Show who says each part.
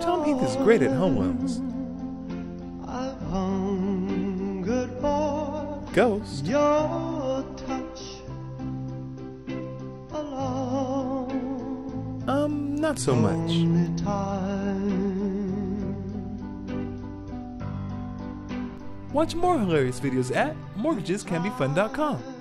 Speaker 1: Tom Heath is great at home loans.
Speaker 2: I've
Speaker 1: Ghost.
Speaker 2: your touch.
Speaker 1: Um, not so much. Watch more hilarious videos at mortgagescanbefun.com.